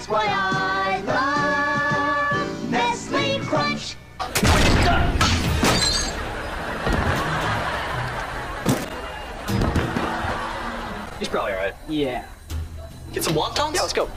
That's why I love Nestle Crunch. He's probably alright. Yeah. Get some wontons? Yeah, let's go.